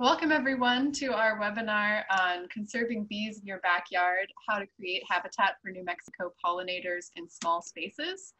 Welcome everyone to our webinar on conserving bees in your backyard, how to create habitat for New Mexico pollinators in small spaces.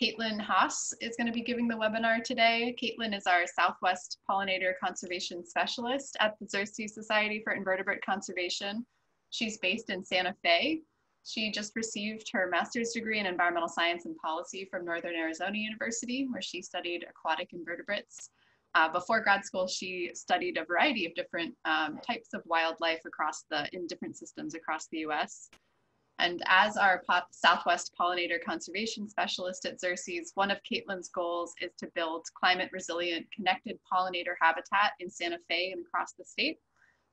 Kaitlin Haase is going to be giving the webinar today. Kaitlin is our Southwest Pollinator Conservation Specialist at the Xerces Society for Invertebrate Conservation. She's based in Santa Fe. She just received her master's degree in environmental science and policy from Northern Arizona University, where she studied aquatic invertebrates. Uh, before grad school, she studied a variety of different um, types of wildlife across the, in different systems across the US. And as our Southwest Pollinator Conservation Specialist at Xerces, one of Kaitlin's goals is to build climate resilient connected pollinator habitat in Santa Fe and across the state.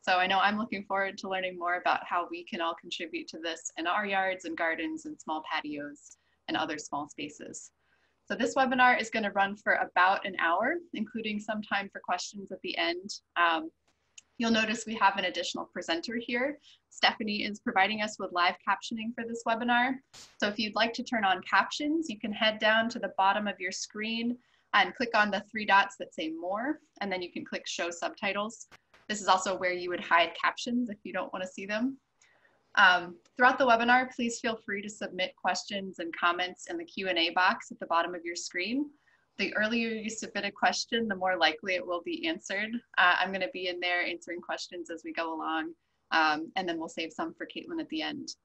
So I know I'm looking forward to learning more about how we can all contribute to this in our yards and gardens and small patios and other small spaces. So this webinar is going to run for about an hour, including some time for questions at the end. Um, you'll notice we have an additional presenter here. Stephanie is providing us with live captioning for this webinar. So if you'd like to turn on captions, you can head down to the bottom of your screen and click on the three dots that say more, and then you can click show subtitles. This is also where you would hide captions if you don't want to see them. Um, throughout the webinar, please feel free to submit questions and comments in the Q&A box at the bottom of your screen. The earlier you submit a question, the more likely it will be answered. Uh, I'm gonna be in there answering questions as we go along, um, and then we'll save some for Kaitlin at the end.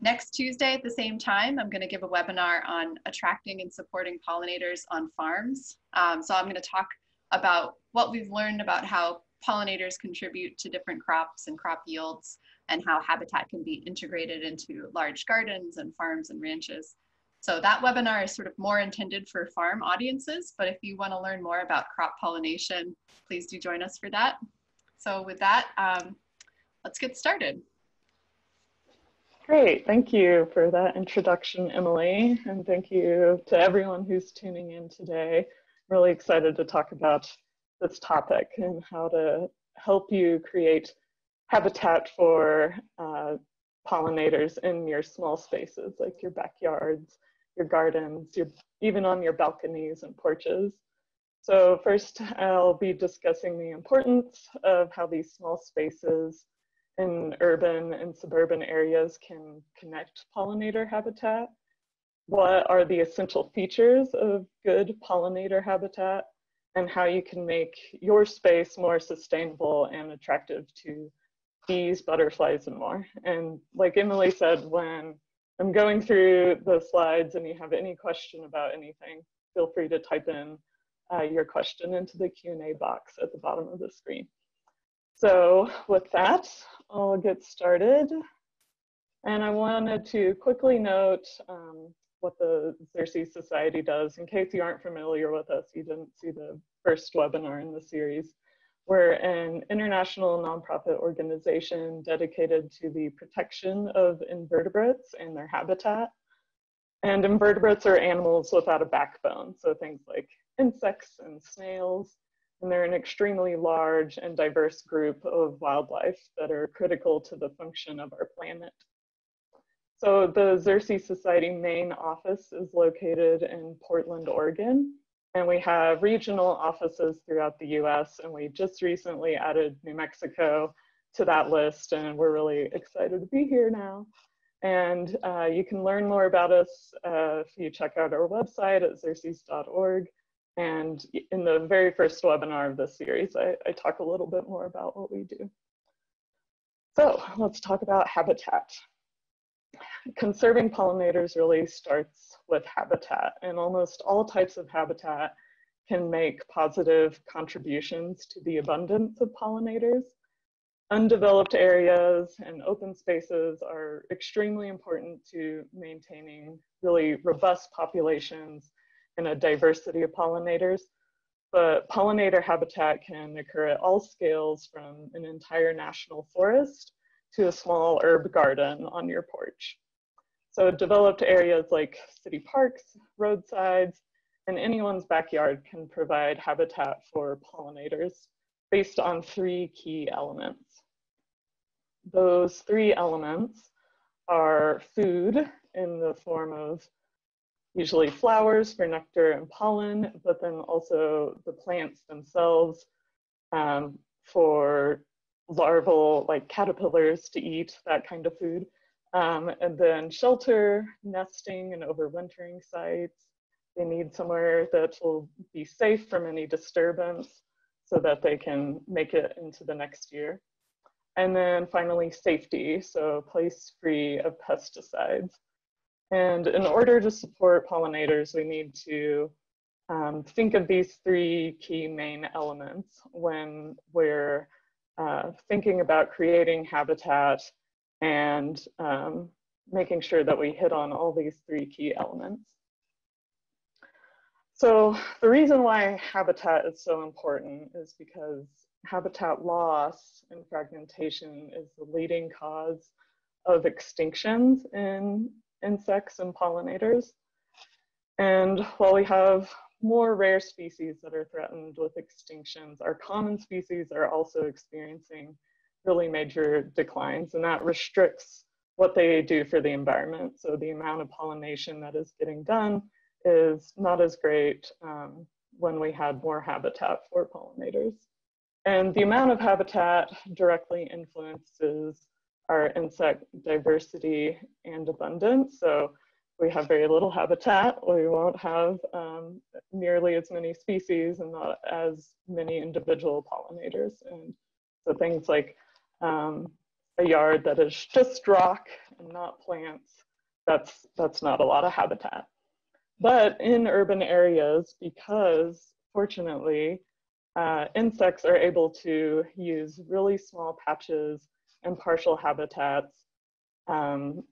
Next Tuesday at the same time, I'm gonna give a webinar on attracting and supporting pollinators on farms. Um, so I'm gonna talk about what we've learned about how pollinators contribute to different crops and crop yields, and how habitat can be integrated into large gardens and farms and ranches. So that webinar is sort of more intended for farm audiences, but if you wanna learn more about crop pollination, please do join us for that. So with that, um, let's get started. Great, thank you for that introduction, Emily, and thank you to everyone who's tuning in today. Really excited to talk about this topic and how to help you create habitat for uh, pollinators in your small spaces, like your backyards, your gardens, your, even on your balconies and porches. So first, I'll be discussing the importance of how these small spaces in urban and suburban areas can connect pollinator habitat. What are the essential features of good pollinator habitat and how you can make your space more sustainable and attractive to bees, butterflies, and more. And like Emily said, when I'm going through the slides and you have any question about anything, feel free to type in uh, your question into the Q&A box at the bottom of the screen. So with that, I'll get started. And I wanted to quickly note um, what the Xerces Society does. In case you aren't familiar with us, you didn't see the first webinar in the series. We're an international nonprofit organization dedicated to the protection of invertebrates and their habitat. And invertebrates are animals without a backbone, so things like insects and snails. And they're an extremely large and diverse group of wildlife that are critical to the function of our planet. So the Xerces Society main office is located in Portland, Oregon, and we have regional offices throughout the US, and we just recently added New Mexico to that list, and we're really excited to be here now. And uh, you can learn more about us uh, if you check out our website at xerces.org. And in the very first webinar of this series, I, I talk a little bit more about what we do. So let's talk about habitat conserving pollinators really starts with habitat and almost all types of habitat can make positive contributions to the abundance of pollinators. Undeveloped areas and open spaces are extremely important to maintaining really robust populations and a diversity of pollinators. But pollinator habitat can occur at all scales from an entire national forest to a small herb garden on your porch. So developed areas like city parks, roadsides, and anyone's backyard can provide habitat for pollinators based on three key elements. Those three elements are food in the form of usually flowers for nectar and pollen, but then also the plants themselves, um, for larval like caterpillars to eat that kind of food. Um, and then shelter, nesting, and overwintering sites. They need somewhere that will be safe from any disturbance so that they can make it into the next year. And then finally, safety, so place free of pesticides. And in order to support pollinators, we need to um, think of these three key main elements when we're uh, thinking about creating habitat and um, making sure that we hit on all these three key elements. So the reason why habitat is so important is because habitat loss and fragmentation is the leading cause of extinctions in insects and pollinators. And while we have more rare species that are threatened with extinctions, our common species are also experiencing really major declines and that restricts what they do for the environment. So the amount of pollination that is getting done is not as great um, when we had more habitat for pollinators. And the amount of habitat directly influences our insect diversity and abundance. So we have very little habitat, we won't have um, nearly as many species and not as many individual pollinators. And so things like um, a yard that is just rock and not plants, that's, that's not a lot of habitat. But in urban areas, because fortunately, uh, insects are able to use really small patches and partial habitats um,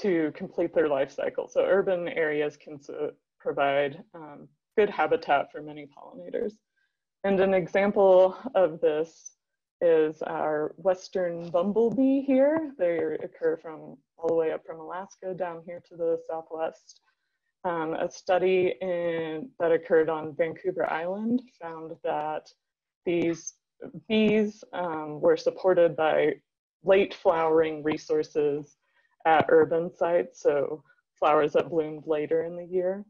to complete their life cycle. So urban areas can provide um, good habitat for many pollinators. And an example of this is our western bumblebee here. They occur from all the way up from Alaska down here to the southwest. Um, a study in, that occurred on Vancouver Island found that these bees um, were supported by late flowering resources at urban sites, so flowers that bloomed later in the year,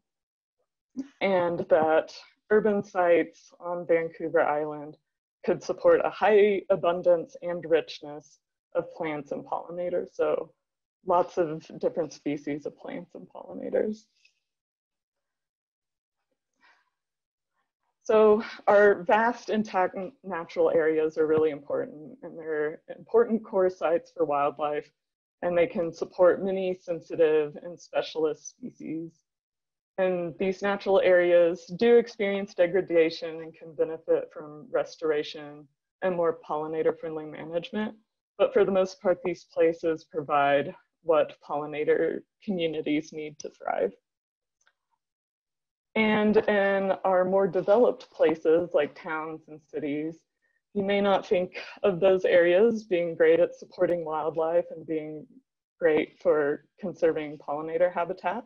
and that urban sites on Vancouver Island could support a high abundance and richness of plants and pollinators. So lots of different species of plants and pollinators. So our vast intact natural areas are really important and they're important core sites for wildlife and they can support many sensitive and specialist species. And these natural areas do experience degradation and can benefit from restoration and more pollinator friendly management. But for the most part, these places provide what pollinator communities need to thrive. And in our more developed places like towns and cities, you may not think of those areas being great at supporting wildlife and being great for conserving pollinator habitat.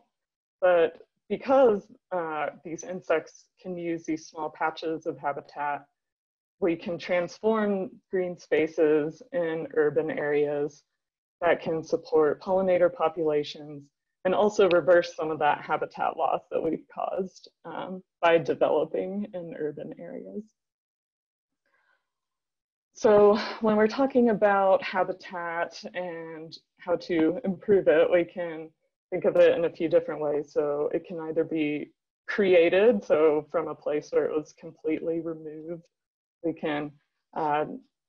But because uh, these insects can use these small patches of habitat, we can transform green spaces in urban areas that can support pollinator populations and also reverse some of that habitat loss that we've caused um, by developing in urban areas. So when we're talking about habitat and how to improve it, we can think of it in a few different ways. So it can either be created, so from a place where it was completely removed, we can uh,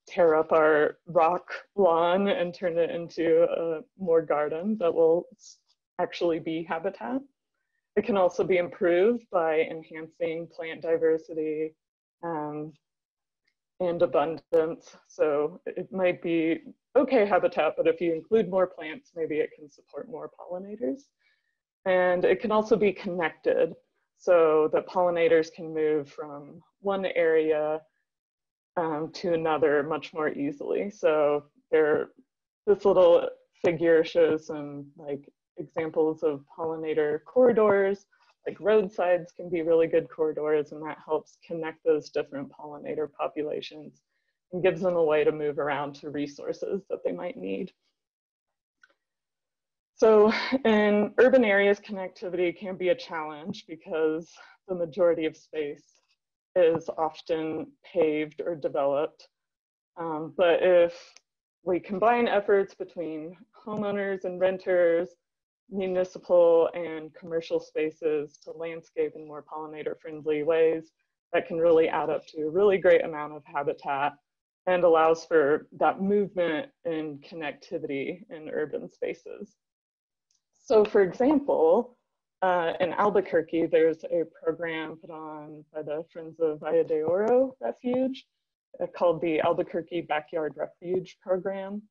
tear up our rock lawn and turn it into a more garden that will actually be habitat. It can also be improved by enhancing plant diversity um, and abundance. So it might be okay habitat, but if you include more plants, maybe it can support more pollinators. And it can also be connected so that pollinators can move from one area um, to another much more easily. So there, this little figure shows some like examples of pollinator corridors, like roadsides can be really good corridors and that helps connect those different pollinator populations and gives them a way to move around to resources that they might need. So in urban areas, connectivity can be a challenge because the majority of space is often paved or developed. Um, but if we combine efforts between homeowners and renters, municipal and commercial spaces to landscape in more pollinator friendly ways, that can really add up to a really great amount of habitat and allows for that movement and connectivity in urban spaces. So for example, uh, in Albuquerque, there's a program put on by the Friends of Valle de Oro Refuge uh, called the Albuquerque Backyard Refuge Program.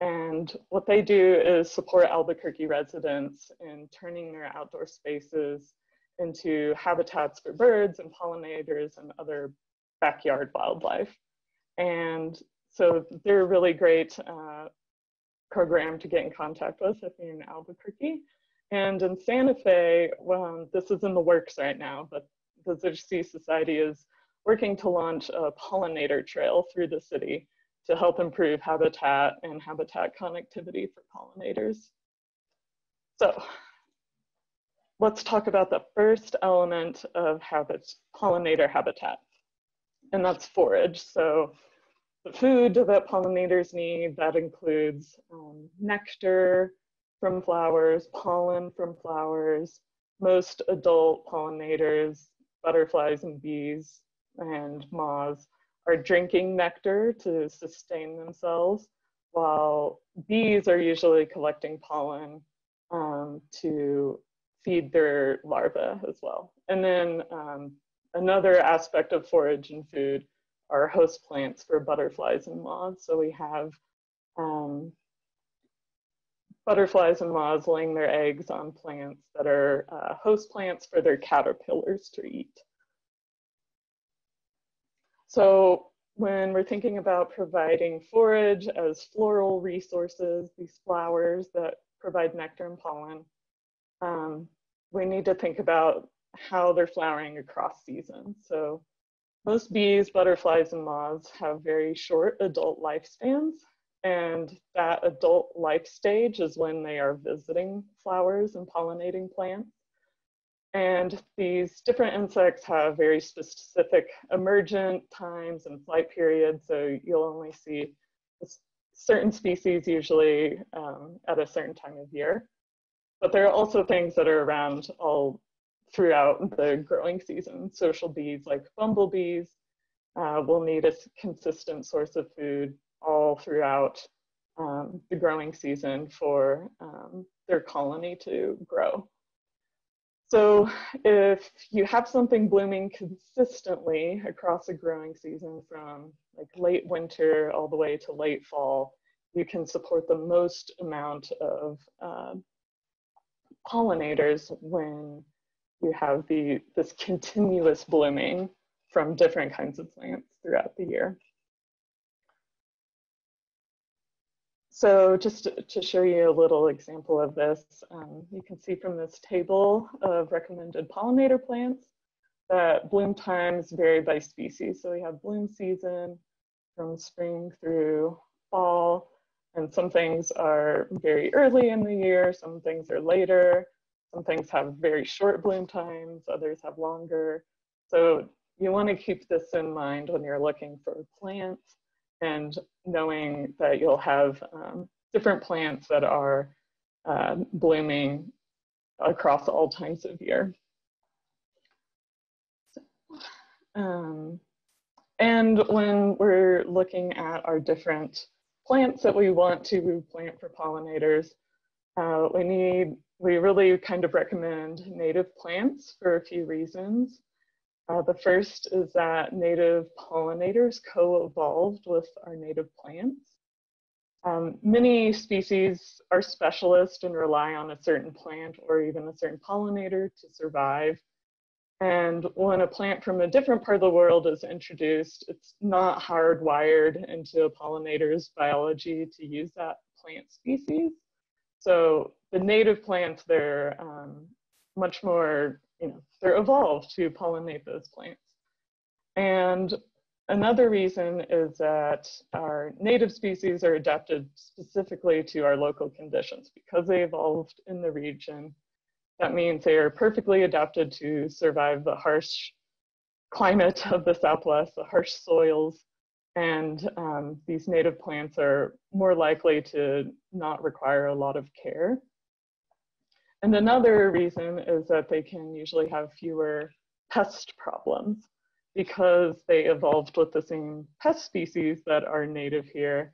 And what they do is support Albuquerque residents in turning their outdoor spaces into habitats for birds and pollinators and other backyard wildlife. And so they're a really great uh, program to get in contact with if you're in Albuquerque. And in Santa Fe, well, this is in the works right now, but the Xerces Society is working to launch a pollinator trail through the city to help improve habitat and habitat connectivity for pollinators. So let's talk about the first element of pollinator habitat, and that's forage. So the food that pollinators need, that includes um, nectar from flowers, pollen from flowers. Most adult pollinators, butterflies and bees and moths, are drinking nectar to sustain themselves, while bees are usually collecting pollen um, to feed their larvae as well. And then um, another aspect of forage and food are host plants for butterflies and moths. So we have um, butterflies and moths laying their eggs on plants that are uh, host plants for their caterpillars to eat. So when we're thinking about providing forage as floral resources, these flowers that provide nectar and pollen, um, we need to think about how they're flowering across seasons. So most bees, butterflies, and moths have very short adult lifespans. And that adult life stage is when they are visiting flowers and pollinating plants. And these different insects have very specific emergent times and flight periods. So you'll only see certain species usually um, at a certain time of year. But there are also things that are around all throughout the growing season. Social bees like bumblebees uh, will need a consistent source of food all throughout um, the growing season for um, their colony to grow. So if you have something blooming consistently across a growing season from like late winter all the way to late fall, you can support the most amount of uh, pollinators when you have the this continuous blooming from different kinds of plants throughout the year. So just to, show you a little example of this, um, you can see from this table of recommended pollinator plants that bloom times vary by species. So we have bloom season from spring through fall, and some things are very early in the year, some things are later, some things have very short bloom times, others have longer. So you want to keep this in mind when you're looking for plants and knowing that you'll have um, different plants that are uh, blooming across all times of year. So, um, and when we're looking at our different plants that we want to plant for pollinators, uh, we need, we really kind of recommend native plants for a few reasons. Uh, the first is that native pollinators co-evolved with our native plants. Um, many species are specialists and rely on a certain plant or even a certain pollinator to survive. And when a plant from a different part of the world is introduced, it's not hardwired into a pollinator's biology to use that plant species. So the native plants, they're um, much more, you know, they're evolved to pollinate those plants. And another reason is that our native species are adapted specifically to our local conditions because they evolved in the region. That means they are perfectly adapted to survive the harsh climate of the Southwest, the harsh soils, and um, these native plants are more likely to not require a lot of care. And another reason is that they can usually have fewer pest problems because they evolved with the same pest species that are native here.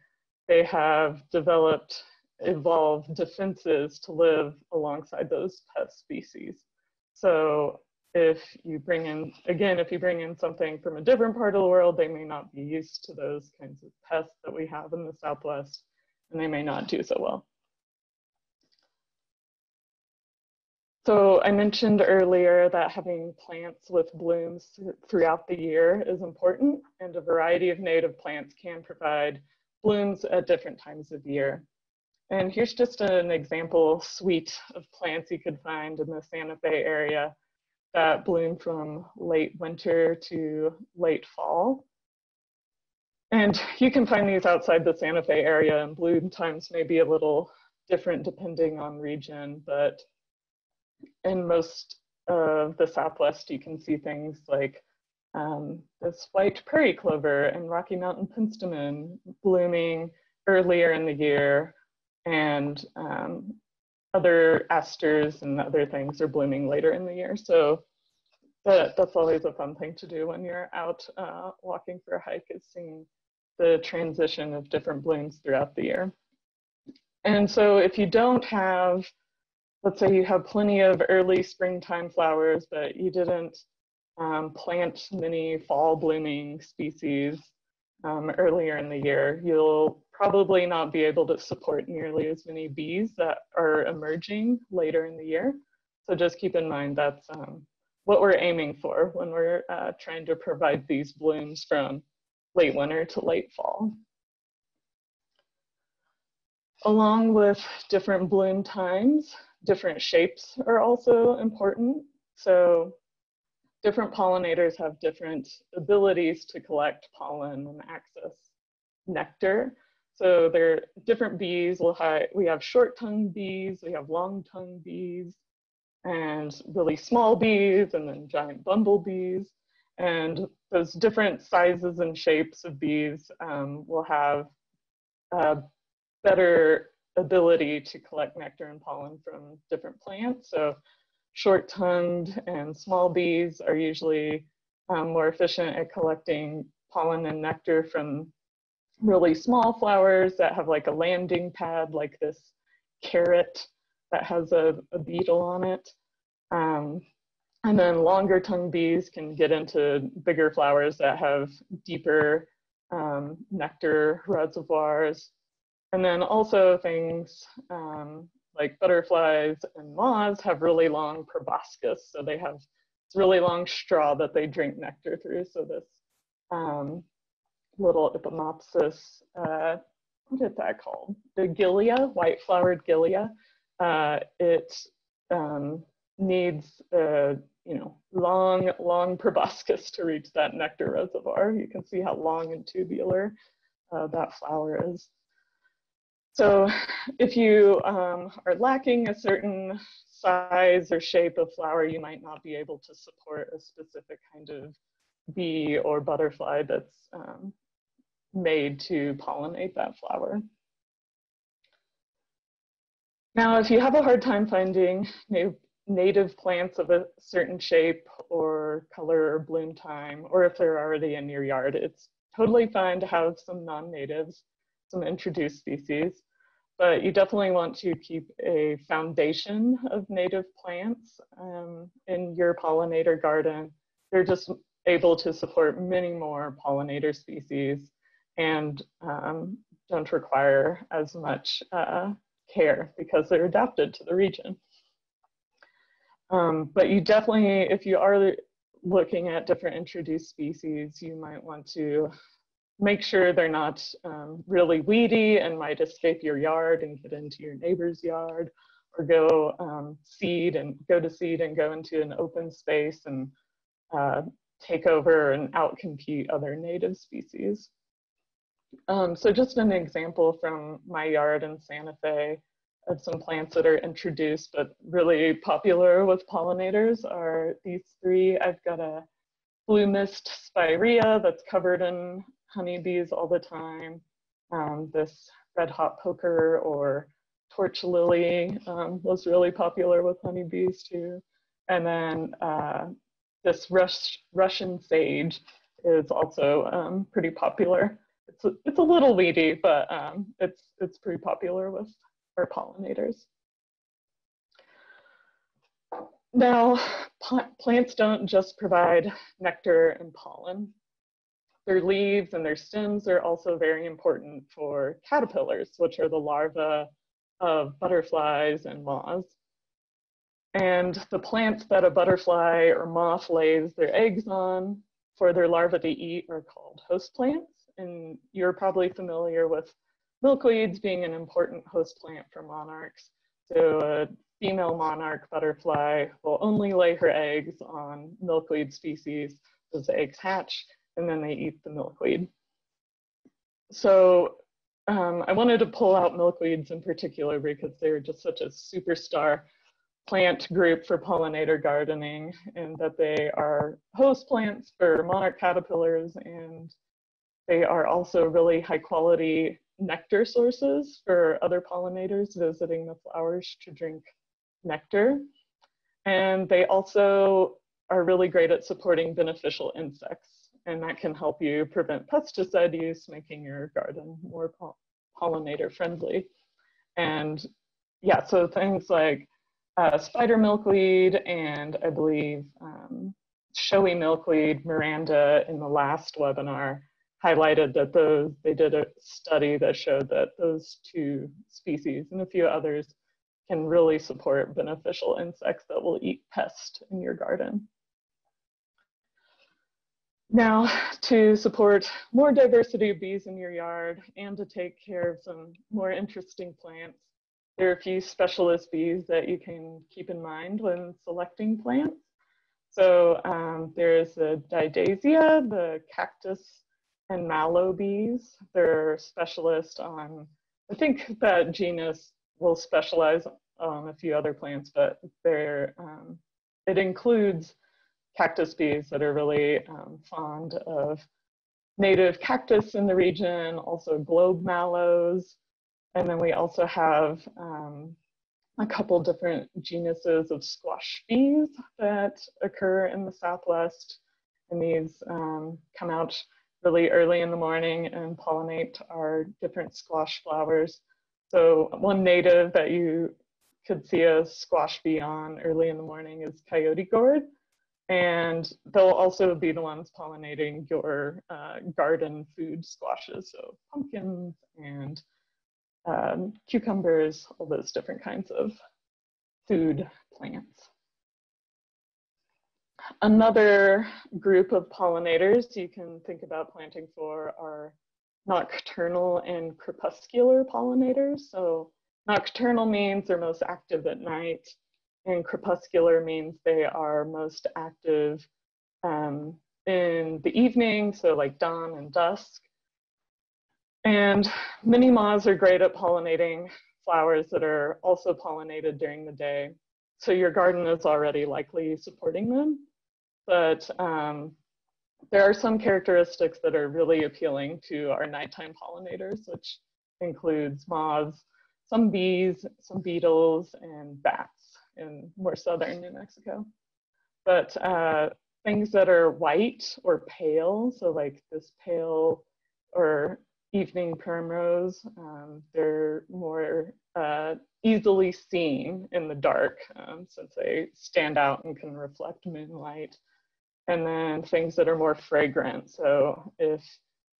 They have developed, evolved defenses to live alongside those pest species. So if you bring in, again, if you bring in something from a different part of the world, they may not be used to those kinds of pests that we have in the Southwest, and they may not do so well. So I mentioned earlier that having plants with blooms throughout the year is important, and a variety of native plants can provide blooms at different times of year. And here's just an example suite of plants you could find in the Santa Fe area that bloom from late winter to late fall. And you can find these outside the Santa Fe area and bloom times may be a little different depending on region, but in most of the Southwest, you can see things like um, this white prairie clover and Rocky Mountain penstemon blooming earlier in the year and um, other asters and other things are blooming later in the year. So that, that's always a fun thing to do when you're out uh, walking for a hike is seeing the transition of different blooms throughout the year. And so if you don't have, let's say you have plenty of early springtime flowers, but you didn't um, plant many fall blooming species um, earlier in the year, you'll probably not be able to support nearly as many bees that are emerging later in the year. So just keep in mind that's um, what we're aiming for when we're uh, trying to provide these blooms from late winter to late fall. Along with different bloom times, different shapes are also important. So different pollinators have different abilities to collect pollen and access nectar. So there are different bees. We'll have, we have short-tongued bees, we have long-tongued bees, and really small bees, and then giant bumblebees. And those different sizes and shapes of bees um, will have a better ability to collect nectar and pollen from different plants. So short-tongued and small bees are usually um, more efficient at collecting pollen and nectar from really small flowers that have like a landing pad like this carrot that has a, a beetle on it. Um, and then longer tongue bees can get into bigger flowers that have deeper um, nectar reservoirs. And then also things um, like butterflies and moths have really long proboscis. So they have this really long straw that they drink nectar through. So this um, little Ipomopsis, uh, what is that called? The gilia, white flowered gilia. Uh, it um, needs a you know long, long proboscis to reach that nectar reservoir. You can see how long and tubular uh, that flower is. So if you um, are lacking a certain size or shape of flower, you might not be able to support a specific kind of bee or butterfly that's um, made to pollinate that flower. Now, if you have a hard time finding native plants of a certain shape or color or bloom time, or if they're already in your yard, it's totally fine to have some non-natives some introduced species, but you definitely want to keep a foundation of native plants um, in your pollinator garden. They're just able to support many more pollinator species and um, don't require as much uh, care because they're adapted to the region. Um, but you definitely, if you are looking at different introduced species, you might want to make sure they're not um, really weedy and might escape your yard and get into your neighbor's yard or go um, seed and go to seed and go into an open space and uh, take over and outcompete other native species. Um, so just an example from my yard in Santa Fe of some plants that are introduced but really popular with pollinators are these three. I've got a blue mist spirea that's covered in honeybees all the time. Um, this red hot poker or torch lily um, was really popular with honeybees too. And then uh, this Rus Russian sage is also um, pretty popular. It's a, it's a little weedy, but um, it's, it's pretty popular with our pollinators. Now, plants don't just provide nectar and pollen. Their leaves and their stems are also very important for caterpillars, which are the larvae of butterflies and moths. And the plants that a butterfly or moth lays their eggs on for their larvae to eat are called host plants. And you're probably familiar with milkweeds being an important host plant for monarchs. So a female monarch butterfly will only lay her eggs on milkweed species. Those eggs hatch and then they eat the milkweed. So um, I wanted to pull out milkweeds in particular because they're just such a superstar plant group for pollinator gardening and that they are host plants for monarch caterpillars and they are also really high quality nectar sources for other pollinators visiting the flowers to drink nectar. And they also are really great at supporting beneficial insects and that can help you prevent pesticide use, making your garden more pollinator friendly. And yeah, so things like uh, spider milkweed and I believe um, showy milkweed, Miranda in the last webinar highlighted that those, they did a study that showed that those two species and a few others can really support beneficial insects that will eat pests in your garden. Now, to support more diversity of bees in your yard and to take care of some more interesting plants, there are a few specialist bees that you can keep in mind when selecting plants. So um, there's the Diadasia, the cactus and mallow bees. They're specialists on, I think that genus will specialize on a few other plants, but they're, um, it includes cactus bees that are really um, fond of native cactus in the region, also globe mallows. And then we also have um, a couple different genuses of squash bees that occur in the Southwest. And these um, come out really early in the morning and pollinate our different squash flowers. So one native that you could see a squash bee on early in the morning is coyote gourd and they'll also be the ones pollinating your uh, garden food squashes, so pumpkins and um, cucumbers, all those different kinds of food plants. Another group of pollinators you can think about planting for are nocturnal and crepuscular pollinators. So nocturnal means they're most active at night and crepuscular means they are most active um, in the evening, so like dawn and dusk. And many moths are great at pollinating flowers that are also pollinated during the day. So your garden is already likely supporting them. But um, there are some characteristics that are really appealing to our nighttime pollinators, which includes moths, some bees, some beetles, and bats in more southern New Mexico. But uh, things that are white or pale, so like this pale or evening primrose, um, they're more uh, easily seen in the dark um, since they stand out and can reflect moonlight. And then things that are more fragrant. So if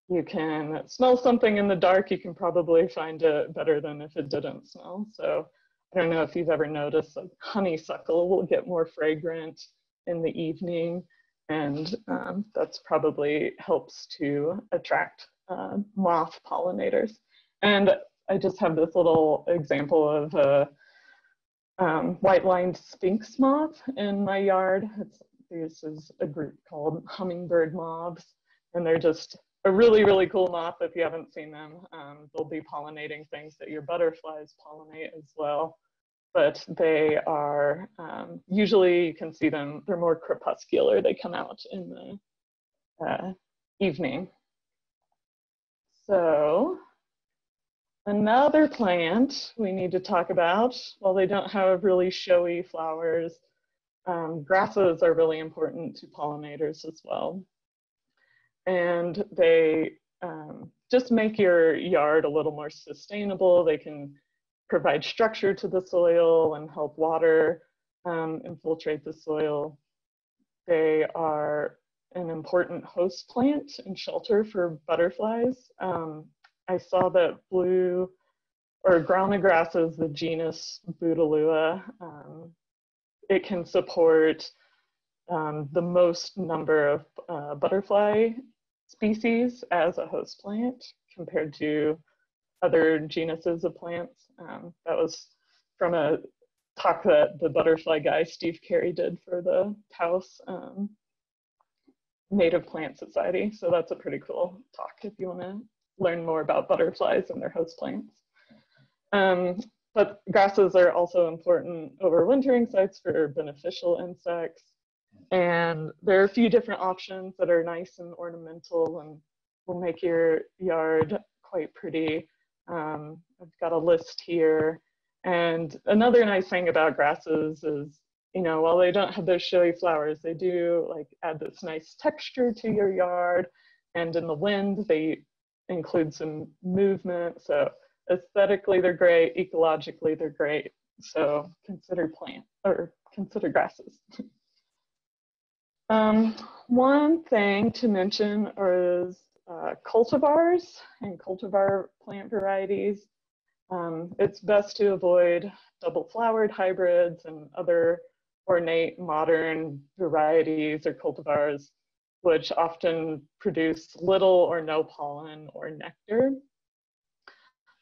you can smell something in the dark, you can probably find it better than if it didn't smell. So I don't know if you've ever noticed, like honeysuckle will get more fragrant in the evening, and um, that's probably helps to attract uh, moth pollinators. And I just have this little example of a um, white-lined sphinx moth in my yard. It's, this is a group called hummingbird moths, and they're just a really, really cool moth if you haven't seen them. Um, they'll be pollinating things that your butterflies pollinate as well. But they are, um, usually you can see them, they're more crepuscular. They come out in the uh, evening. So another plant we need to talk about, while they don't have really showy flowers, um, grasses are really important to pollinators as well. And they um, just make your yard a little more sustainable. They can provide structure to the soil and help water um, infiltrate the soil. They are an important host plant and shelter for butterflies. Um, I saw that blue or ground grasses, the genus Bouteloua, um, it can support um, the most number of uh, butterfly species as a host plant compared to other genuses of plants. Um, that was from a talk that the butterfly guy, Steve Cary, did for the Taos um, Native Plant Society. So that's a pretty cool talk if you want to learn more about butterflies and their host plants. Um, but grasses are also important overwintering sites for beneficial insects. And there are a few different options that are nice and ornamental and will make your yard quite pretty. Um, I've got a list here. And another nice thing about grasses is, you know, while they don't have those showy flowers, they do like add this nice texture to your yard. And in the wind, they include some movement. So aesthetically, they're great. Ecologically, they're great. So consider plant or consider grasses. um, one thing to mention is uh, cultivars and cultivar plant varieties. Um, it's best to avoid double flowered hybrids and other ornate modern varieties or cultivars, which often produce little or no pollen or nectar.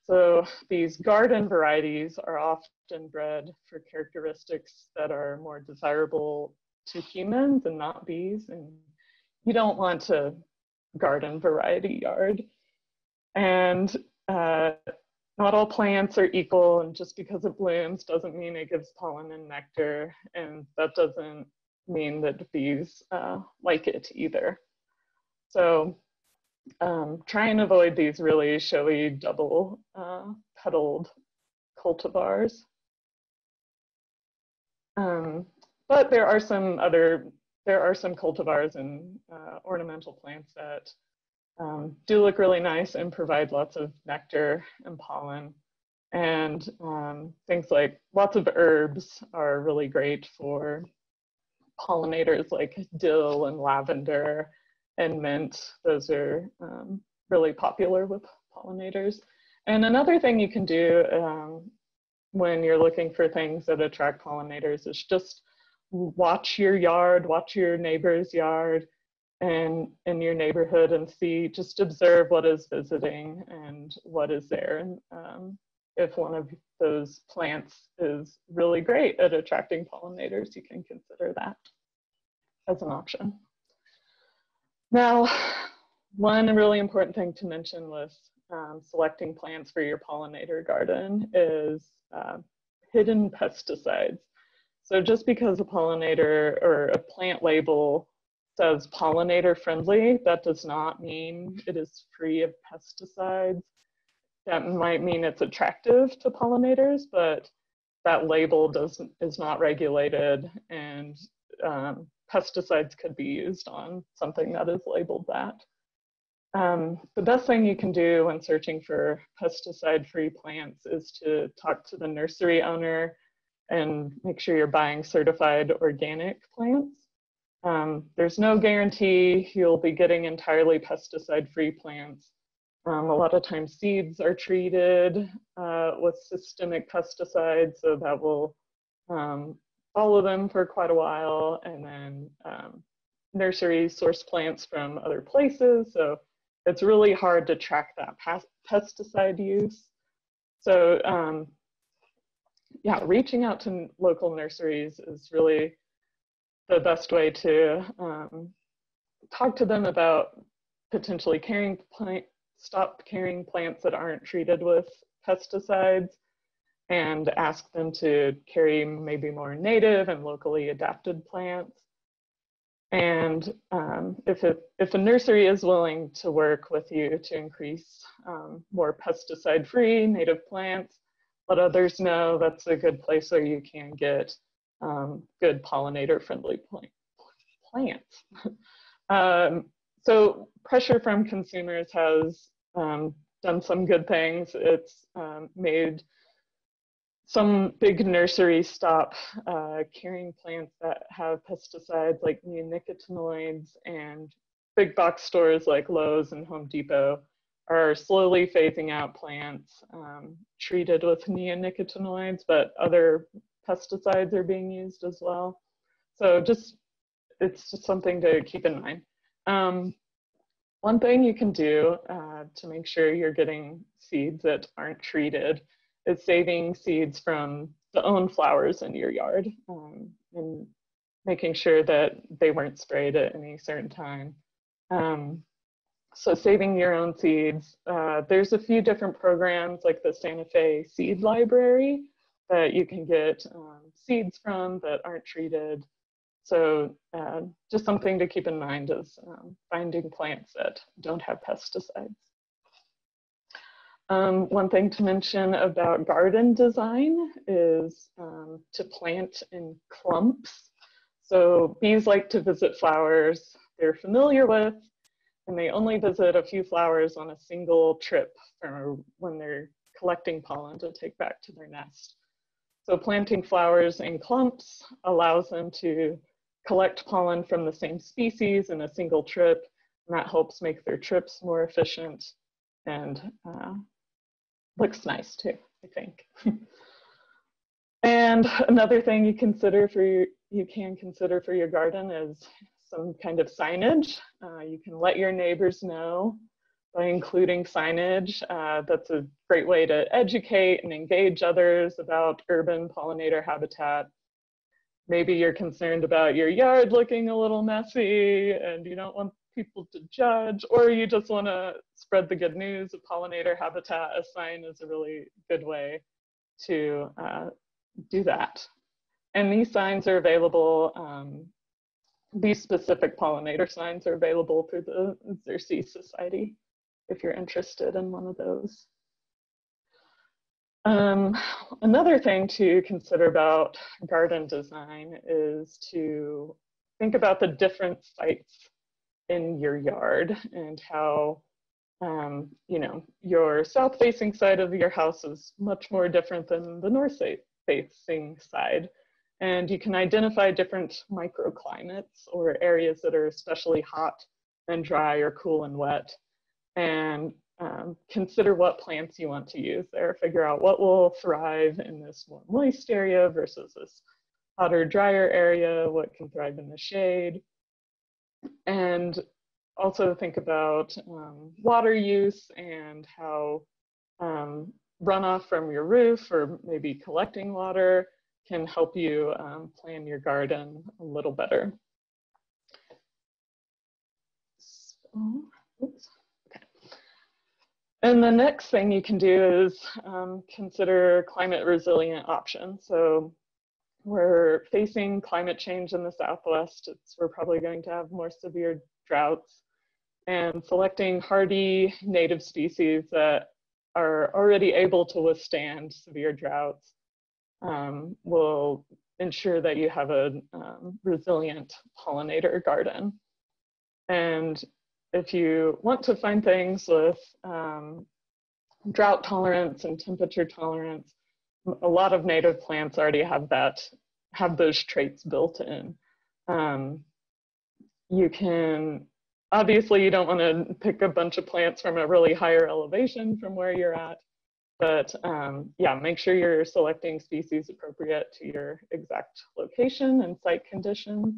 So these garden varieties are often bred for characteristics that are more desirable to humans and not bees. And you don't want to garden variety yard. And uh, not all plants are equal, and just because it blooms doesn't mean it gives pollen and nectar, and that doesn't mean that bees uh, like it either. So um, try and avoid these really showy double uh, petaled cultivars. Um, but there are some other there are some cultivars and uh, ornamental plants that um, do look really nice and provide lots of nectar and pollen. And um, things like lots of herbs are really great for pollinators like dill and lavender and mint. Those are um, really popular with pollinators. And another thing you can do um, when you're looking for things that attract pollinators is just watch your yard, watch your neighbor's yard and in your neighborhood and see, just observe what is visiting and what is there. And um, if one of those plants is really great at attracting pollinators, you can consider that as an option. Now, one really important thing to mention with um, selecting plants for your pollinator garden is uh, hidden pesticides. So just because a pollinator or a plant label says pollinator friendly, that does not mean it is free of pesticides. That might mean it's attractive to pollinators, but that label doesn't is not regulated and um, pesticides could be used on something that is labeled that. Um, the best thing you can do when searching for pesticide-free plants is to talk to the nursery owner and make sure you're buying certified organic plants. Um, there's no guarantee you'll be getting entirely pesticide-free plants. Um, a lot of times seeds are treated uh, with systemic pesticides, so that will um, follow them for quite a while. And then um, nurseries source plants from other places, so it's really hard to track that pesticide use. So um, yeah, reaching out to local nurseries is really the best way to um, talk to them about potentially carrying plant, stop carrying plants that aren't treated with pesticides and ask them to carry maybe more native and locally adapted plants. And um, if, it, if a nursery is willing to work with you to increase um, more pesticide-free native plants, let others know that's a good place where you can get um, good pollinator-friendly plant, plants. Um, so pressure from consumers has um, done some good things. It's um, made some big nurseries stop uh, carrying plants that have pesticides like neonicotinoids and big box stores like Lowe's and Home Depot are slowly phasing out plants um, treated with neonicotinoids, but other pesticides are being used as well. So just, it's just something to keep in mind. Um, one thing you can do uh, to make sure you're getting seeds that aren't treated is saving seeds from the own flowers in your yard um, and making sure that they weren't sprayed at any certain time. Um, so saving your own seeds, uh, there's a few different programs like the Santa Fe Seed Library that you can get um, seeds from that aren't treated. So uh, just something to keep in mind is um, finding plants that don't have pesticides. Um, one thing to mention about garden design is um, to plant in clumps. So bees like to visit flowers they're familiar with, and they only visit a few flowers on a single trip for when they're collecting pollen to take back to their nest. So planting flowers in clumps allows them to collect pollen from the same species in a single trip, and that helps make their trips more efficient and uh, looks nice too, I think. and another thing you consider for your, you can consider for your garden is some kind of signage. Uh, you can let your neighbors know by including signage. Uh, that's a great way to educate and engage others about urban pollinator habitat. Maybe you're concerned about your yard looking a little messy and you don't want people to judge, or you just want to spread the good news of pollinator habitat, a sign is a really good way to uh, do that. And these signs are available, um, these specific pollinator signs are available through the Xerces Society if you're interested in one of those. Um, another thing to consider about garden design is to think about the different sites in your yard and how um, you know your south facing side of your house is much more different than the north facing side and you can identify different microclimates or areas that are especially hot and dry or cool and wet and um, consider what plants you want to use there. Figure out what will thrive in this more moist area versus this hotter drier area what can thrive in the shade. And also think about um, water use and how um, runoff from your roof or maybe collecting water can help you um, plan your garden a little better. So, okay. And the next thing you can do is um, consider climate resilient options. So we're facing climate change in the Southwest. It's, we're probably going to have more severe droughts and selecting hardy native species that are already able to withstand severe droughts um, will ensure that you have a um, resilient pollinator garden. And if you want to find things with um, drought tolerance and temperature tolerance, a lot of native plants already have that, have those traits built in. Um, you can, obviously you don't want to pick a bunch of plants from a really higher elevation from where you're at, but um, yeah, make sure you're selecting species appropriate to your exact location and site conditions.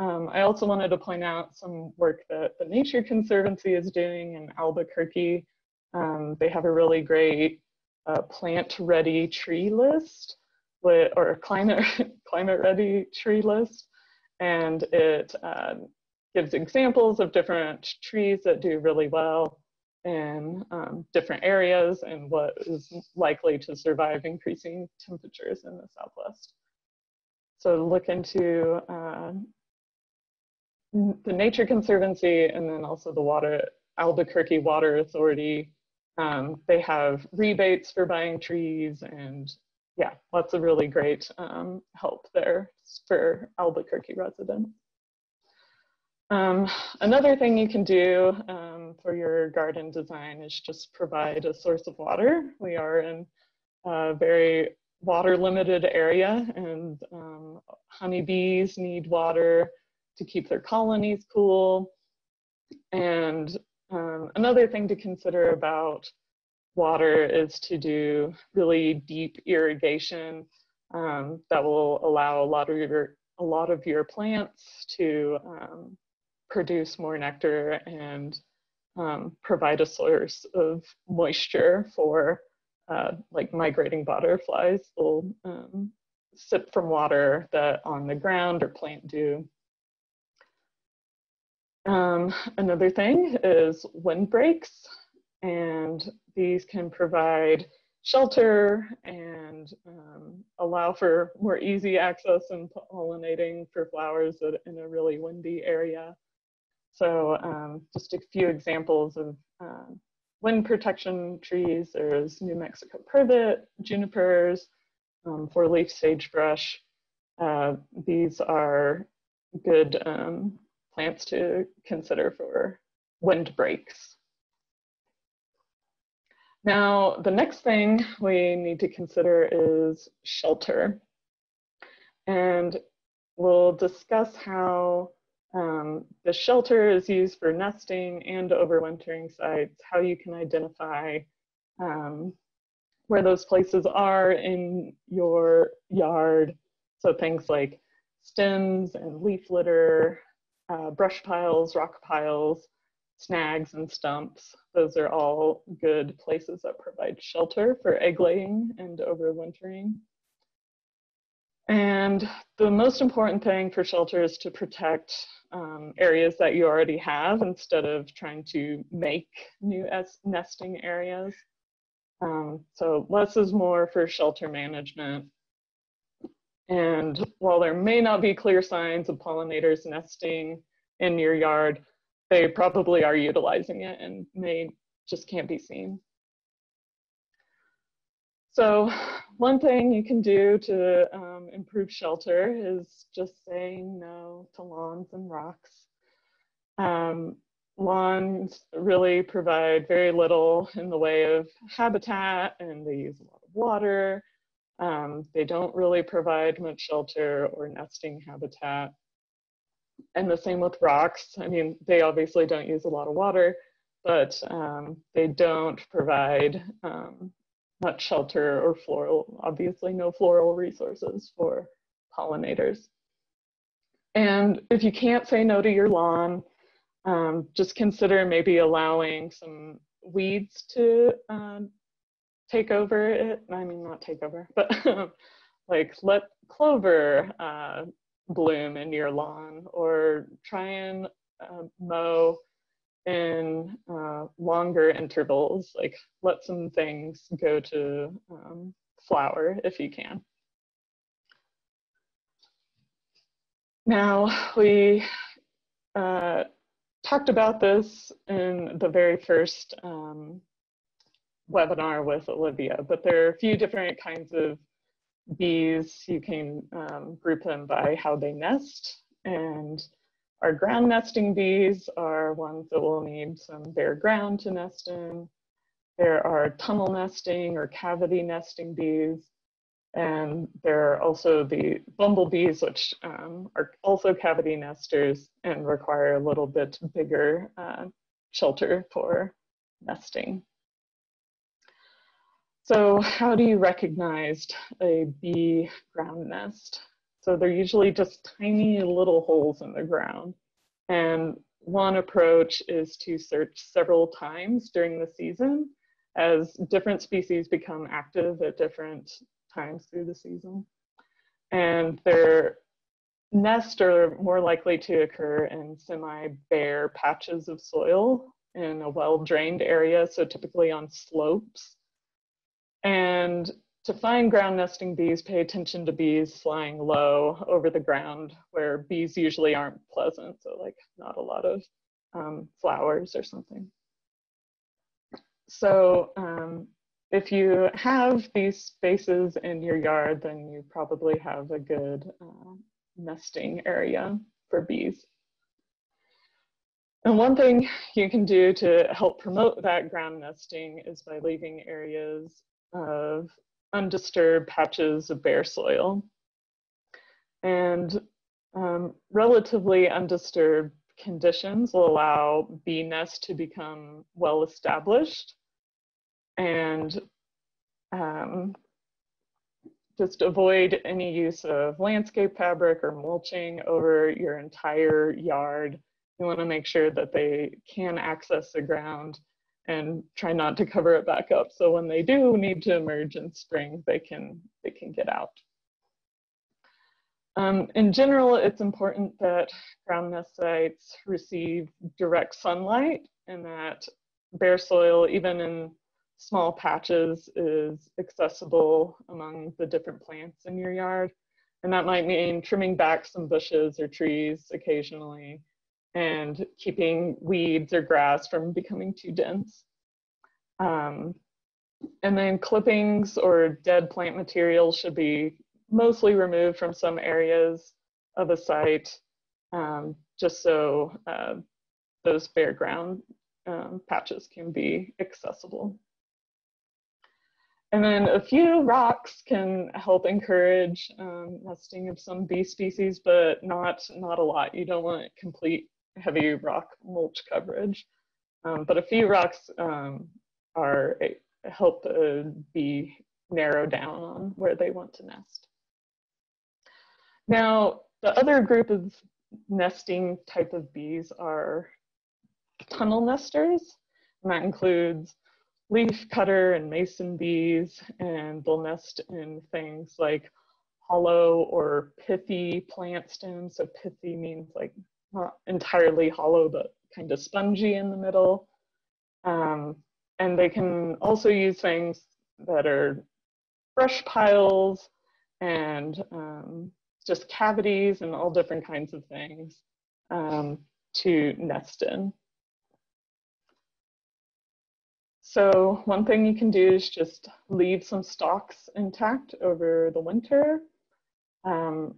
Um, I also wanted to point out some work that the Nature Conservancy is doing in Albuquerque. Um, they have a really great uh, plant ready tree list with, or climate, climate ready tree list. And it uh, gives examples of different trees that do really well in um, different areas and what is likely to survive increasing temperatures in the Southwest. So look into uh, the Nature Conservancy and then also the water Albuquerque Water Authority. Um, they have rebates for buying trees and yeah, lots of really great um, help there for Albuquerque residents. Um, another thing you can do um, for your garden design is just provide a source of water. We are in a very water limited area and um, honeybees need water to keep their colonies cool. And um, another thing to consider about water is to do really deep irrigation um, that will allow a lot of your a lot of your plants to um, produce more nectar and um, provide a source of moisture for uh, like migrating butterflies will um, sip from water that on the ground or plant dew. Um, another thing is windbreaks, and these can provide shelter and um, allow for more easy access and pollinating for flowers in a really windy area. So um, just a few examples of uh, wind protection trees. There's New Mexico privet, junipers, um, four-leaf sagebrush. Uh, these are good um, plants to consider for wind breaks. Now, the next thing we need to consider is shelter. And we'll discuss how um, the shelter is used for nesting and overwintering sites, how you can identify um, where those places are in your yard. So things like stems and leaf litter, uh, brush piles, rock piles, snags and stumps. Those are all good places that provide shelter for egg laying and overwintering. And the most important thing for shelter is to protect um, areas that you already have instead of trying to make new nesting areas. Um, so less is more for shelter management. And while there may not be clear signs of pollinators nesting in your yard, they probably are utilizing it and may just can't be seen. So one thing you can do to um, improve shelter is just saying no to lawns and rocks. Um, lawns really provide very little in the way of habitat and they use a lot of water. Um, they don't really provide much shelter or nesting habitat. And the same with rocks. I mean, they obviously don't use a lot of water, but um, they don't provide um, much shelter or floral, obviously no floral resources for pollinators. And if you can't say no to your lawn, um, just consider maybe allowing some weeds to um, take over it. I mean, not take over, but like let clover uh, bloom in your lawn or try and uh, mow in uh, longer intervals, like let some things go to um, flower if you can. Now, we uh, talked about this in the very first um, webinar with Olivia, but there are a few different kinds of bees. You can um, group them by how they nest and our ground nesting bees are ones that will need some bare ground to nest in. There are tunnel nesting or cavity nesting bees. And there are also the bumblebees, which um, are also cavity nesters and require a little bit bigger uh, shelter for nesting. So how do you recognize a bee ground nest? So they're usually just tiny little holes in the ground. And one approach is to search several times during the season as different species become active at different times through the season. And their nests are more likely to occur in semi-bare patches of soil in a well-drained area, so typically on slopes. And to find ground nesting bees, pay attention to bees flying low over the ground where bees usually aren't pleasant, so like not a lot of um, flowers or something. So um, if you have these spaces in your yard, then you probably have a good uh, nesting area for bees. And one thing you can do to help promote that ground nesting is by leaving areas of undisturbed patches of bare soil. And um, relatively undisturbed conditions will allow bee nests to become well established and um, just avoid any use of landscape fabric or mulching over your entire yard. You want to make sure that they can access the ground and try not to cover it back up. So when they do need to emerge in spring, they can, they can get out. Um, in general, it's important that ground nest sites receive direct sunlight and that bare soil, even in small patches, is accessible among the different plants in your yard. And that might mean trimming back some bushes or trees occasionally and keeping weeds or grass from becoming too dense. Um, and then clippings or dead plant material should be mostly removed from some areas of a site um, just so uh, those bare ground um, patches can be accessible. And then a few rocks can help encourage um, nesting of some bee species, but not, not a lot. You don't want complete heavy rock mulch coverage. Um, but a few rocks um, are help a bee narrow down on where they want to nest. Now, the other group of nesting type of bees are tunnel nesters, and that includes leaf cutter and mason bees, and they'll nest in things like hollow or pithy plant stems. So pithy means like not entirely hollow, but kind of spongy in the middle. Um, and they can also use things that are brush piles and um, just cavities and all different kinds of things um, to nest in. So one thing you can do is just leave some stalks intact over the winter, um,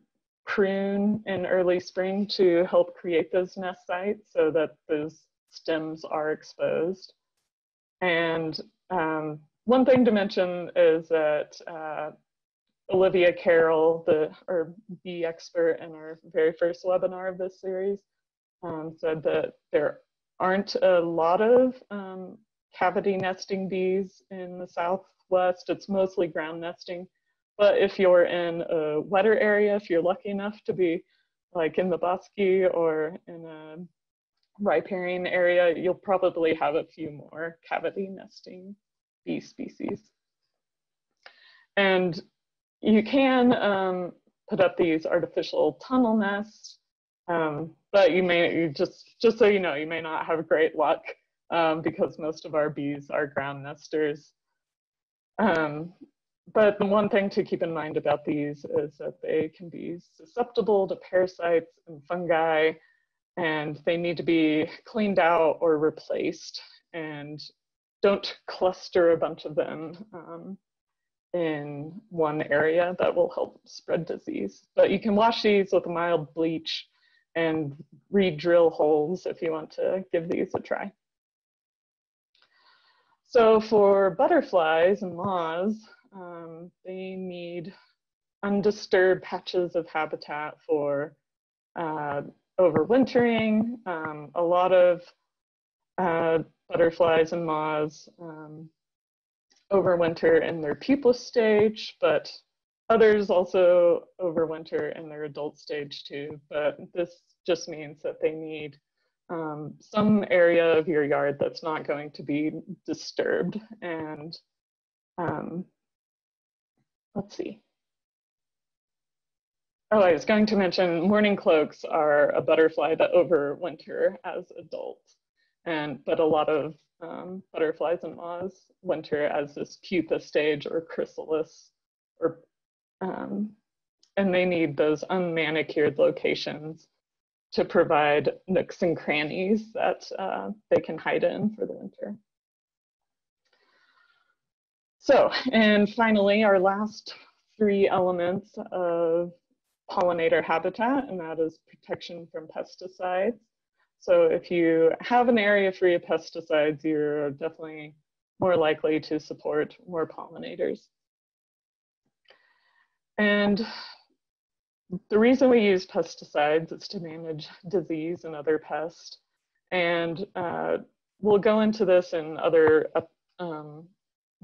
prune in early spring to help create those nest sites so that those stems are exposed. And um, one thing to mention is that uh, Olivia Carril, the or bee expert in our very first webinar of this series, um, said that there aren't a lot of um, cavity nesting bees in the southwest. It's mostly ground nesting. But if you're in a wetter area, if you're lucky enough to be like in the Bosque or in a riparian area, you'll probably have a few more cavity nesting bee species. And you can um, put up these artificial tunnel nests, um, but you may you just just so you know, you may not have great luck um, because most of our bees are ground nesters. Um, but the one thing to keep in mind about these is that they can be susceptible to parasites and fungi and they need to be cleaned out or replaced and don't cluster a bunch of them um, in one area that will help spread disease. But you can wash these with a mild bleach and re-drill holes if you want to give these a try. So for butterflies and moths, um, they need undisturbed patches of habitat for uh, overwintering. Um, a lot of uh, butterflies and moths um, overwinter in their pupa stage, but others also overwinter in their adult stage too. But this just means that they need um, some area of your yard that's not going to be disturbed. And um, let's see. Oh, I was going to mention mourning cloaks are a butterfly that overwinter as adults, and but a lot of um, butterflies and moths winter as this pupa stage or chrysalis or um, and they need those unmanicured locations to provide nooks and crannies that uh, they can hide in for the winter. So, and finally, our last three elements of pollinator habitat, and that is protection from pesticides. So if you have an area free of pesticides, you're definitely more likely to support more pollinators. And the reason we use pesticides is to manage disease and other pests. And uh, we'll go into this in other um,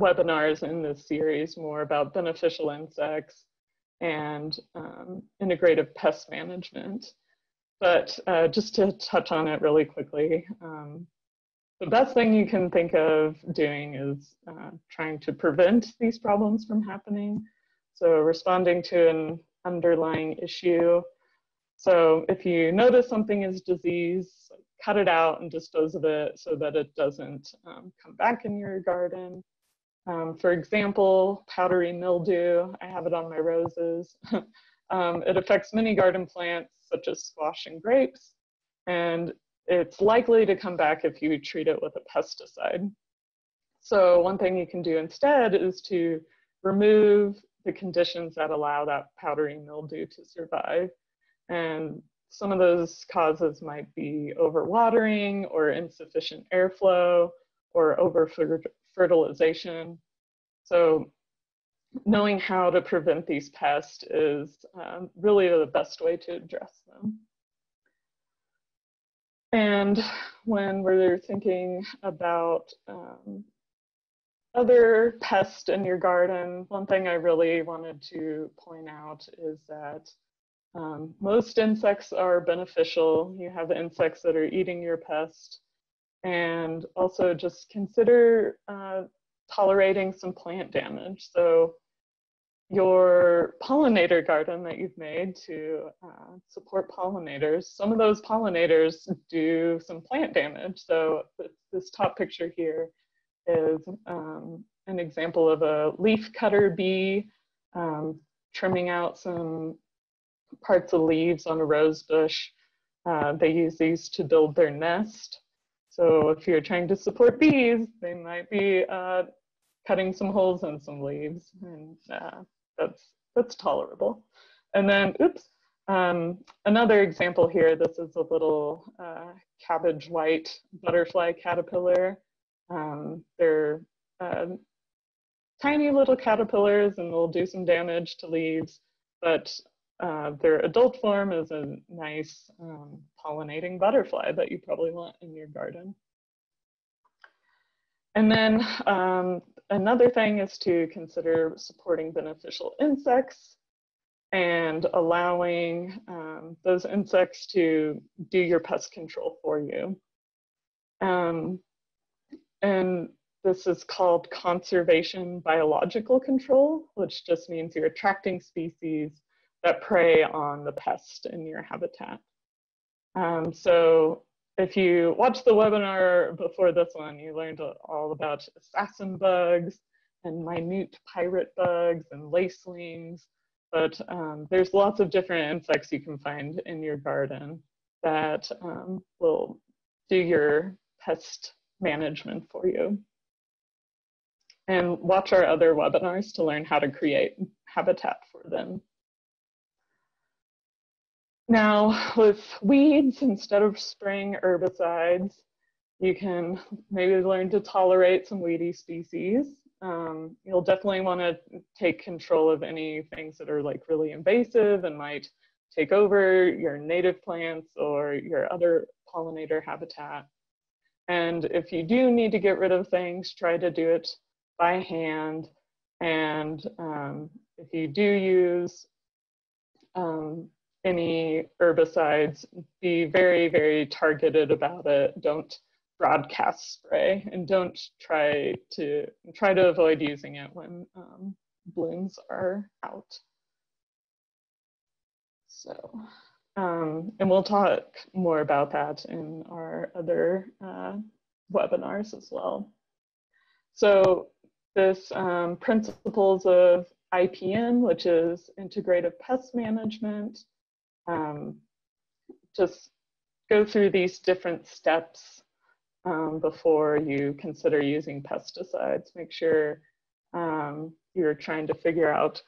webinars in this series more about beneficial insects and um, integrative pest management. But uh, just to touch on it really quickly, um, the best thing you can think of doing is uh, trying to prevent these problems from happening. So responding to an underlying issue. So if you notice something is disease, cut it out and dispose of it so that it doesn't um, come back in your garden. Um, for example, powdery mildew, I have it on my roses. um, it affects many garden plants such as squash and grapes, and it's likely to come back if you treat it with a pesticide. So one thing you can do instead is to remove the conditions that allow that powdery mildew to survive. And some of those causes might be overwatering or insufficient airflow or over fertilization. So knowing how to prevent these pests is um, really the best way to address them. And when we're thinking about um, other pests in your garden, one thing I really wanted to point out is that um, most insects are beneficial. You have insects that are eating your pest. And also just consider uh, tolerating some plant damage. So your pollinator garden that you've made to uh, support pollinators, some of those pollinators do some plant damage. So this top picture here is um, an example of a leaf cutter bee um, trimming out some parts of leaves on a rose bush. Uh, they use these to build their nest. So if you're trying to support bees, they might be uh, cutting some holes in some leaves, and uh, that's that's tolerable. And then, oops, um, another example here. This is a little uh, cabbage white butterfly caterpillar. Um, they're uh, tiny little caterpillars, and they'll do some damage to leaves, but uh, their adult form is a nice um, pollinating butterfly that you probably want in your garden. And then um, another thing is to consider supporting beneficial insects and allowing um, those insects to do your pest control for you. Um, and this is called conservation biological control, which just means you're attracting species that prey on the pest in your habitat. Um, so if you watched the webinar before this one, you learned all about assassin bugs and minute pirate bugs and lacewings. But um, there's lots of different insects you can find in your garden that um, will do your pest management for you. And watch our other webinars to learn how to create habitat for them. Now, with weeds, instead of spraying herbicides, you can maybe learn to tolerate some weedy species. Um, you'll definitely want to take control of any things that are like really invasive and might take over your native plants or your other pollinator habitat. And if you do need to get rid of things, try to do it by hand. And um, if you do use um, any herbicides, be very, very targeted about it. Don't broadcast spray and don't try to try to avoid using it when um, blooms are out. So, um, and we'll talk more about that in our other uh, webinars as well. So this um, principles of IPM, which is integrative pest management. Um, just go through these different steps um, before you consider using pesticides. Make sure um, you're trying to figure out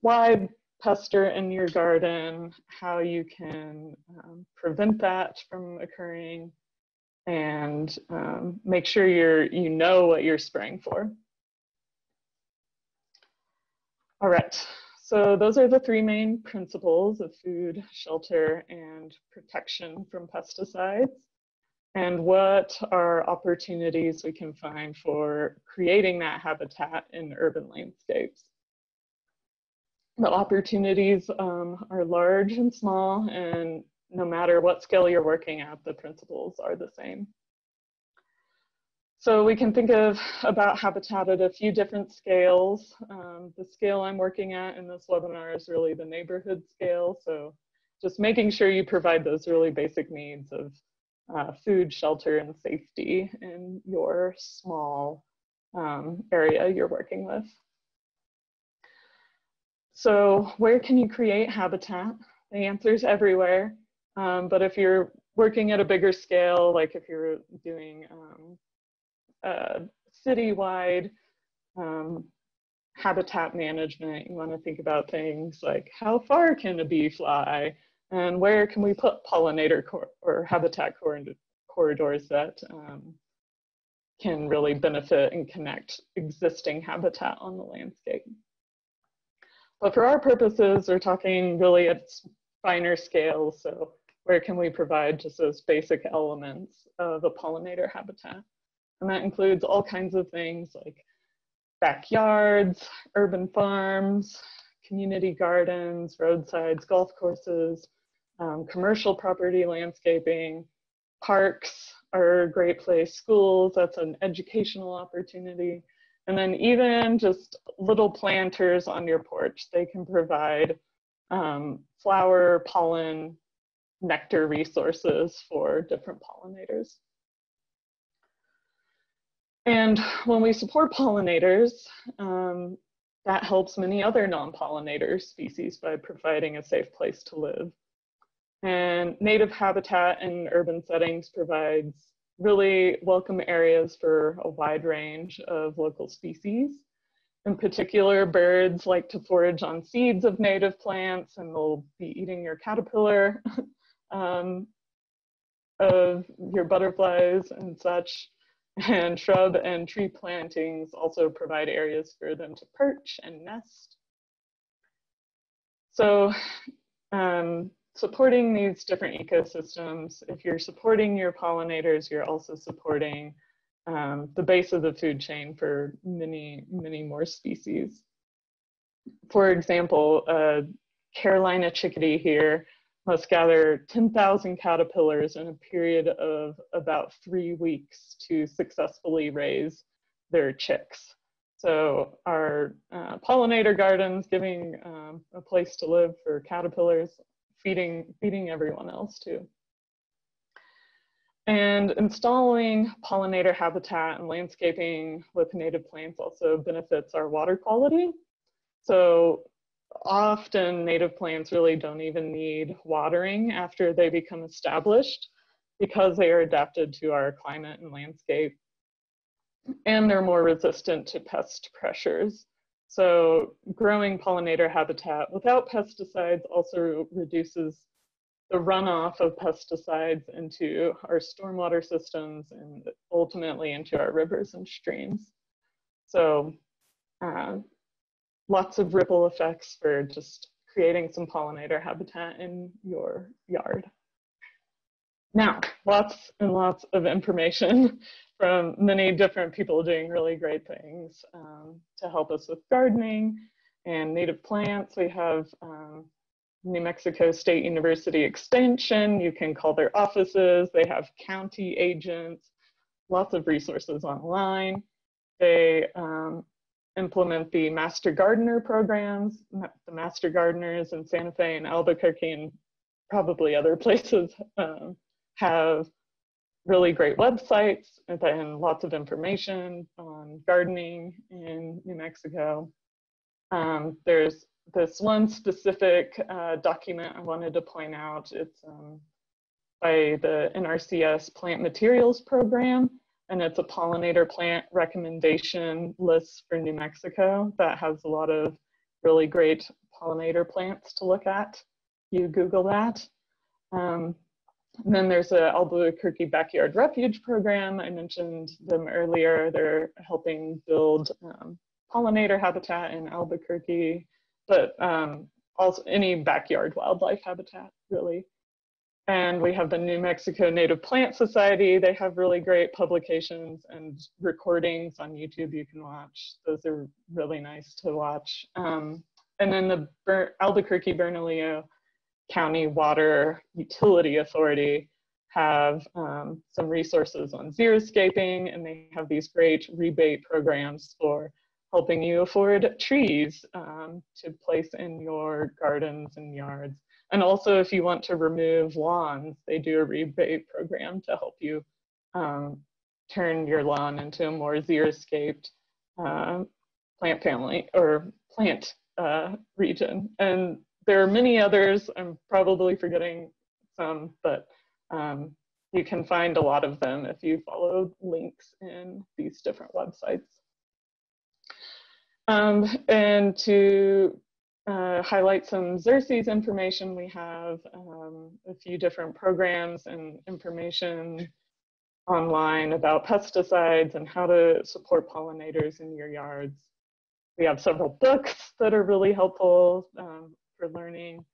why pests are in your garden, how you can um, prevent that from occurring, and um, make sure you're, you know what you're spraying for. All right, so those are the three main principles of food, shelter, and protection from pesticides. And what are opportunities we can find for creating that habitat in urban landscapes? The opportunities um, are large and small, and no matter what scale you're working at, the principles are the same. So we can think of about habitat at a few different scales. Um, the scale I'm working at in this webinar is really the neighborhood scale. So just making sure you provide those really basic needs of uh, food, shelter, and safety in your small um, area you're working with. So where can you create habitat? The answer is everywhere. Um, but if you're working at a bigger scale, like if you're doing um, uh, citywide um, habitat management, you want to think about things like how far can a bee fly and where can we put pollinator or habitat cor corridors that um, can really benefit and connect existing habitat on the landscape. But for our purposes, we're talking really at finer scale. So where can we provide just those basic elements of a pollinator habitat? And that includes all kinds of things like backyards, urban farms, community gardens, roadsides, golf courses, um, commercial property landscaping, parks are a great place, schools, that's an educational opportunity. And then even just little planters on your porch, they can provide um, flower, pollen, nectar resources for different pollinators. And when we support pollinators, um, that helps many other non-pollinator species by providing a safe place to live. And native habitat in urban settings provides really welcome areas for a wide range of local species. In particular, birds like to forage on seeds of native plants and they'll be eating your caterpillar um, of your butterflies and such. And shrub and tree plantings also provide areas for them to perch and nest. So um, supporting these different ecosystems, if you're supporting your pollinators, you're also supporting um, the base of the food chain for many, many more species. For example, uh, Carolina chickadee here must gather 10,000 caterpillars in a period of about three weeks to successfully raise their chicks. So our uh, pollinator gardens giving um, a place to live for caterpillars, feeding, feeding everyone else too. And installing pollinator habitat and landscaping with native plants also benefits our water quality. So often native plants really don't even need watering after they become established because they are adapted to our climate and landscape. And they're more resistant to pest pressures. So growing pollinator habitat without pesticides also reduces the runoff of pesticides into our stormwater systems and ultimately into our rivers and streams. So uh, lots of ripple effects for just creating some pollinator habitat in your yard. Now, lots and lots of information from many different people doing really great things um, to help us with gardening and native plants. We have um, New Mexico State University Extension. You can call their offices. They have county agents, lots of resources online. They um, implement the Master Gardener programs, the Master Gardeners in Santa Fe and Albuquerque and probably other places um, have really great websites and lots of information on gardening in New Mexico. Um, there's this one specific uh, document I wanted to point out. It's um, by the NRCS Plant Materials Program, and it's a pollinator plant recommendation list for New Mexico that has a lot of really great pollinator plants to look at. You Google that. Um, and then there's the Albuquerque Backyard Refuge program. I mentioned them earlier. They're helping build um, pollinator habitat in Albuquerque, but um, also any backyard wildlife habitat, really. And we have the New Mexico Native Plant Society. They have really great publications and recordings on YouTube you can watch. Those are really nice to watch. Um, and then the Ber Albuquerque Bernalillo County Water Utility Authority have um, some resources on xeriscaping, and they have these great rebate programs for helping you afford trees um, to place in your gardens and yards. And also, if you want to remove lawns, they do a rebate program to help you um, turn your lawn into a more xeriscaped uh, plant family or plant uh, region. And there are many others. I'm probably forgetting some, but um, you can find a lot of them if you follow links in these different websites. Um, and to uh, highlight some Xerces information, we have um, a few different programs and information online about pesticides and how to support pollinators in your yards. We have several books that are really helpful um, for learning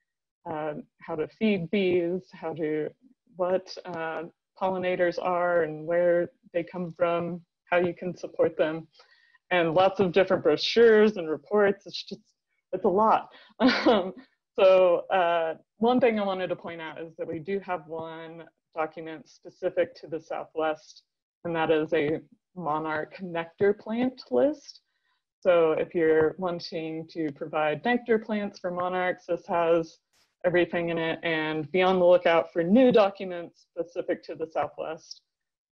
uh, how to feed bees, how to, what uh, pollinators are and where they come from, how you can support them, and lots of different brochures and reports. It's just, it's a lot. Um, so uh, one thing I wanted to point out is that we do have one document specific to the Southwest, and that is a monarch nectar plant list. So if you're wanting to provide nectar plants for monarchs, this has everything in it and be on the lookout for new documents specific to the Southwest.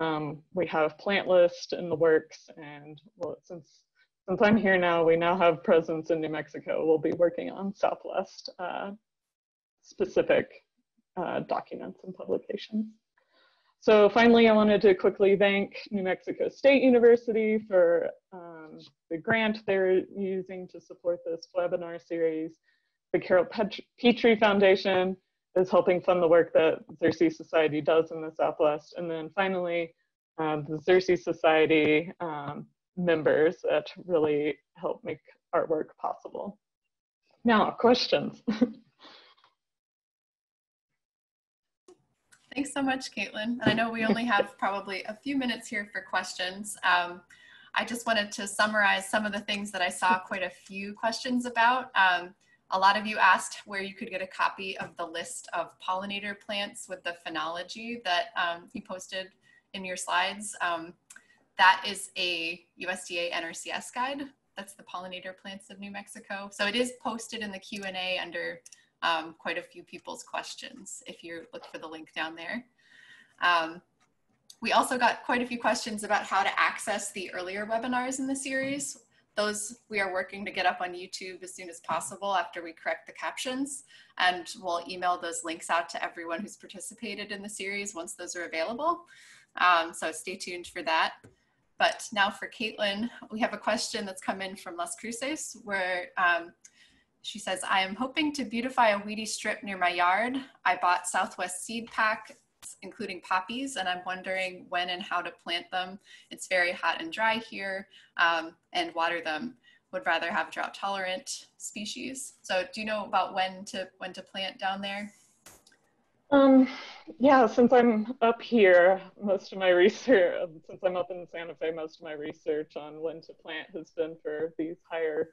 Um, we have plant list in the works and well, since, since I'm here now, we now have presence in New Mexico. We'll be working on Southwest uh, specific uh, documents and publications. So finally, I wanted to quickly thank New Mexico State University for um, the grant they're using to support this webinar series. The Carroll Petrie Foundation is helping fund the work that Xerces Society does in the Southwest. And then finally, um, the Xerces Society um, members that really help make artwork possible. Now, questions. Thanks so much, Kaitlin. And I know we only have probably a few minutes here for questions. Um, I just wanted to summarize some of the things that I saw quite a few questions about. Um, a lot of you asked where you could get a copy of the list of pollinator plants with the phenology that um, you posted in your slides. Um, that is a USDA NRCS guide. That's the pollinator plants of New Mexico. So it is posted in the Q&A under um, quite a few people's questions if you look for the link down there. Um, we also got quite a few questions about how to access the earlier webinars in the series. Those we are working to get up on YouTube as soon as possible after we correct the captions. And we'll email those links out to everyone who's participated in the series once those are available. Um, so stay tuned for that. But now for Kaitlin, we have a question that's come in from Las Cruces where um, she says, I am hoping to beautify a weedy strip near my yard. I bought Southwest seed pack, including poppies, and I'm wondering when and how to plant them. It's very hot and dry here, um, and water them. Would rather have drought tolerant species. So do you know about when to when to plant down there? Um, yeah, since I'm up here, most of my research, since I'm up in Santa Fe, most of my research on when to plant has been for these higher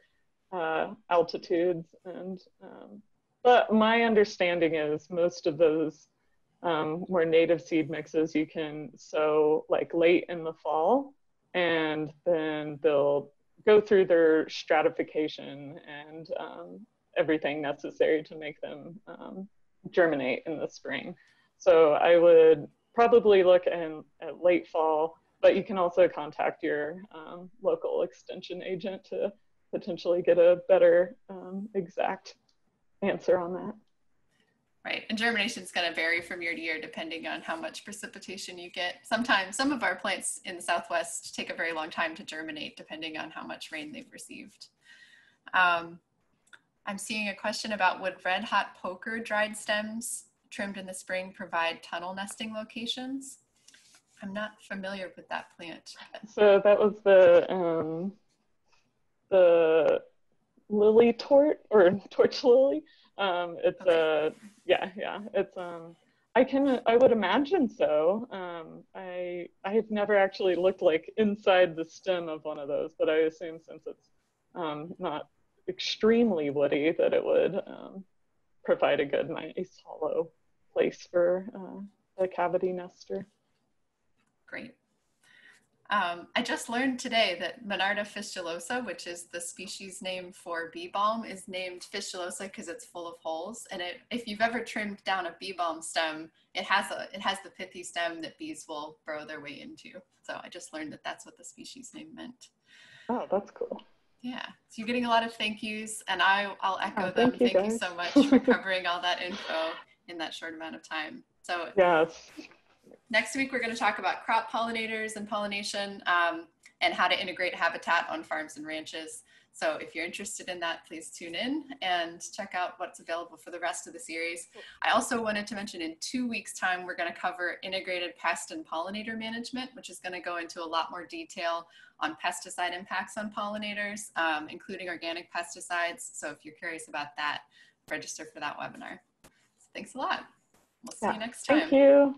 uh, altitudes. And um, but my understanding is most of those um, more native seed mixes you can sow like late in the fall, and then they'll go through their stratification and um, everything necessary to make them um, germinate in the spring. So I would probably look in, at late fall, but you can also contact your um, local extension agent to potentially get a better um, exact answer on that. Right, and germination is going to vary from year to year depending on how much precipitation you get. Sometimes some of our plants in the Southwest take a very long time to germinate depending on how much rain they've received. Um, I'm seeing a question about would red hot poker dried stems trimmed in the spring provide tunnel nesting locations? I'm not familiar with that plant. So that was the um, the lily tort or torch lily. Um, it's okay. a yeah yeah it's um I can I would imagine so. Um, I I've never actually looked like inside the stem of one of those, but I assume since it's um, not extremely woody that it would um, provide a good nice hollow place for uh, a cavity nester. Great. Um, I just learned today that Monarda fistulosa, which is the species name for bee balm, is named fistulosa because it's full of holes. And it, if you've ever trimmed down a bee balm stem, it has a it has the pithy stem that bees will burrow their way into. So I just learned that that's what the species name meant. Oh, that's cool. Yeah, so you're getting a lot of thank yous, and I I'll echo oh, them. Thank, you, thank you so much for covering all that info in that short amount of time. So yes next week, we're going to talk about crop pollinators and pollination um, and how to integrate habitat on farms and ranches. So if you're interested in that, please tune in and check out what's available for the rest of the series. I also wanted to mention in two weeks time, we're gonna cover integrated pest and pollinator management, which is gonna go into a lot more detail on pesticide impacts on pollinators, um, including organic pesticides. So if you're curious about that, register for that webinar. So thanks a lot. We'll see yeah. you next time. Thank you.